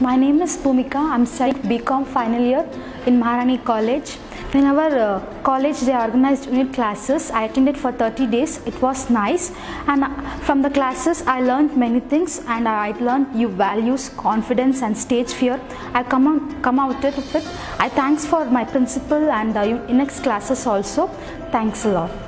My name is Pumika. I'm studying BCom final year in Maharani College. In our uh, college, they organized UNXT classes. I attended for 30 days. It was nice, and uh, from the classes, I learned many things, and I learned new values, confidence, and stage fear. I come out, come out with it. I thanks for my principal and uh, UNXT classes also. Thanks a lot.